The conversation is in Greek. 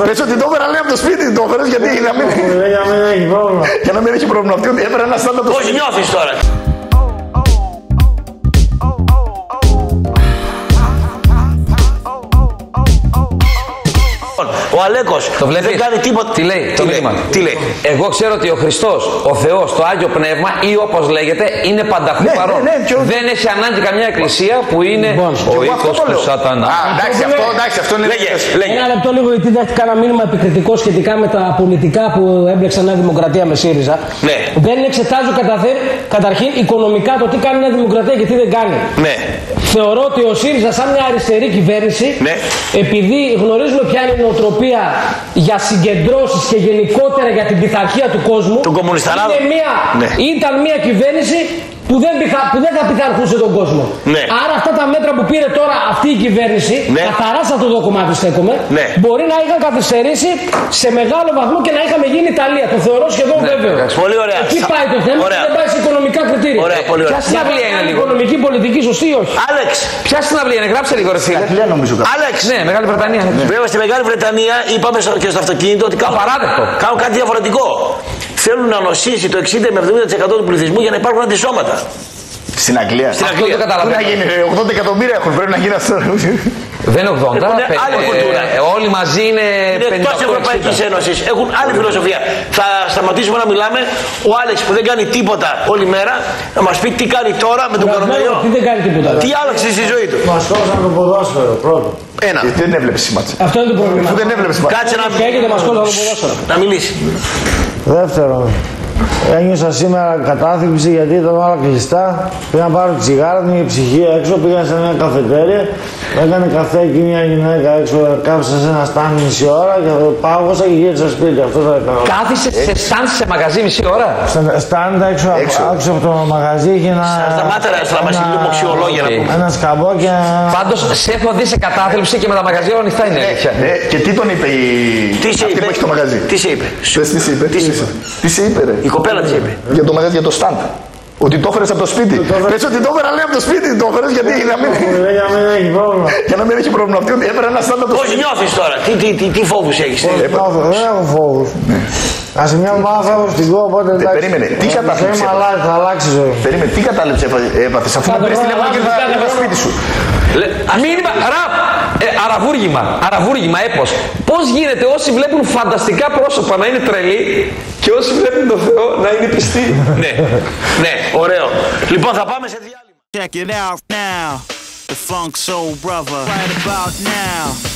Πες ότι το έφερα λέει από το σπίτι, το έφερες γιατί να μην... Για να μην έχει πρόβλημα. Για να μην έχει πρόβλημα. Αυτή έφερα ένα στάνταρ το Πώς νιώθεις τώρα. Ο Αλέκος Το βλέπεις; δεν κάνει τίποτα. Τι λέει το μήνυμα. Τι λέει. Εγώ ξέρω ότι ο Χριστός, ο Θεός, το Άγιο Πνεύμα ή όπως λέγεται είναι πανταχού Ναι, παρόν. ναι, ναι, και ο- Δεν έχει ανάγκη καμιά εκκλησία που είναι Λοιπόν, ο εγώ αυτό οίκος το του λέω. Σατανά. Α, εντάξει, αυτό, εντάξει, αυτό είναι... Λέγε, λέγε. Ένα λεπτό λίγο γιατί δέχτηκα ένα μήνυμα επικριτικό σχετικά με τα πολιτικά που έμπλεξαν Νέα Δημοκρατία με ΣΥΡΙΖΑ. Ναι. Δεν εξετάζω καταρχήν, καταρχήν οικονομικά το τι κάνει η Νέα Δημοκρατία και τι δεν κάνει. Ναι. Θεωρώ ότι ο ΣΥΡΙΖΑ, σαν μια αριστερή κυβέρνηση, Ναι. επειδή γνωρίζουμε ποια είναι η νοοτροπία για συγκεντρώσεις και γενικότερα για την πειθαρχία του κόσμου, Τον κομμουνισταράδο. είναι μια, Ναι. ήταν μια κυβέρνηση που δεν, πειθα, που δεν θα πειθαρχούσε τον κόσμο. Ναι. Άρα αυτά τα μέτρα που πήρε τώρα αυτή η κυβέρνηση, Ναι. καθαρά σε αυτό το κομμάτι στέκομαι, Ναι. μπορεί να είχαν καθυστερήσει σε μεγάλο βαθμό και να είχαμε γίνει Ιταλία. Το θεωρώ σχεδόν Ναι, βέβαιο. εντάξει. Πολύ ωραία. Εκεί Σα- πάει το θέμα Ωραία. και δεν πάει σε οικονομικά κριτήρια. Ωραία, πολύ ωραία. Ποια συναυλία είναι Η λίγο. οικονομική πολιτική σωστή ή όχι; Άλεξ, Ποια συναυλία είναι, γράψε λίγο ρε φίλε. Αγγλία νομίζω κάτι. Άλεξ. Ναι, Μεγάλη Βρετανία. ναι. Βέβαια στη Μεγάλη Βρετανία είπαμε στο- και στο αυτοκίνητο ότι κάνουν, Απαράδεκτο. κάνουν κάτι διαφορετικό. Θέλουν να νοσήσει το 60 με 70% του πληθυσμού για να υπάρχουν αντισώματα. Στην Αγγλία. Στην Αυτό Αγγλία. το Πού να καταλαβαίνω. γίνει, ρε, 80 εκατομμύρια έχουν, πρέπει να γίνει αυτό. Δεν είναι 80. Έχουν πε- άλλη ε, κουλτούρα. ε, Όλοι μαζί είναι Είναι εκτός 58 Ευρωπαϊκής 60. Ένωσης. Έχουν άλλη φιλοσοφία. Θα σταματήσουμε να μιλάμε. Ο Άλεξ που δεν κάνει τίποτα όλη μέρα να μας πει τι κάνει τώρα με τον κορονοϊό. Τι δεν κάνει τίποτα. Τι άλλαξε στη ζωή του. Μας κόψαν το ποδόσφαιρο πρώτο. Ένα. Γιατί δεν έβλεπες μάτσα. Αυτό είναι το πρόβλημα. Αφού δεν έβλεπες μάτσα. Κάτσε να, Και έγινε μας κόψαν το ποδόσφαιρο. να μιλήσεις. Δεύτερον, ένιωσα σήμερα κατάθλιψη γιατί ήταν όλα κλειστά. Πήγα να πάρω τσιγάρα, δεν είχε ψυχή έξω, πήγα σε μια καφετέρια, μου έκανε καφέ εκεί μια γυναίκα έξω, κάθισα σε ένα σταντ μισή ώρα και πάγωσα και γύρισα σπίτι. Αυτό θα έκανα. Κάθισε σε σταντ σε μαγαζί μισή ώρα; Στα- Σταντ έξω, από- Έξω. έξω από το μαγαζί είχε ένα. Σταμάτα ρε, σταμάτα λίγο μοιρολόγια να Οκ. πούμε. Ένα σκαμπό και. ένα- Πάντως σε έχω δει σε κατάθλιψη και με τα μαγαζιά όλα ανοιχτά είναι αλήθεια. Ε, και τι τον είπε η... Τι σε αυτή είπε; που έχει το μαγαζί; Τι σε είπε; Πες τι σε είπε. Τι σε είπε; Τι σε είπε ρε; Η κοπέλα τι σε είπε. Για το μαγαζί, για το stand. Ότι το έφερες από το σπίτι. Πες ότι το έφερα λέει από το σπίτι, το έφερες γιατί να μην... Για να μην έχει πρόβλημα. Για να μην έχει πρόβλημα. Αυτή έφερα ένα stand από το Πώ σπίτι. νιώθεις τώρα, τι, τι, τι, τι φόβους έχεις. Νιώθω, Δεν έχω φόβους. Α μια εβδομάδα φεύγω στην κόπο, οπότε εντάξει. περίμενε, τι Ε, κατάθλιψη Θα είμαι έπαθες; αλλάζει, θα αλλάξει η ζωή. μου. Περίμενε, τι κατάληψη έπαθες αφού με πήρες τηλέφωνο και ήρθα ήρθα στο σπίτι σου. Λε- Μήνυμα, ραπ, ε, αραβούργημα, αραβούργημα, έπος. Πώς γίνεται όσοι βλέπουν φανταστικά πρόσωπα να είναι τρελοί και όσοι βλέπουν τον Θεό να είναι πιστοί; ναι, ναι, ωραίο. Λοιπόν, θα πάμε σε διάλειμμα. Check it out now. The Funk Soul Brother. Right about now.